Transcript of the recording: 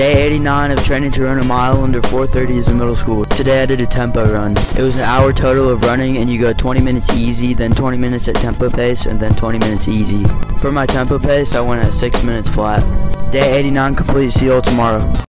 Day 89 of training to run a mile under 430 is in middle school. Today I did a tempo run. It was an hour total of running and you go 20 minutes easy, then 20 minutes at tempo pace, and then 20 minutes easy. For my tempo pace, I went at 6 minutes flat. Day 89 complete, see you all tomorrow.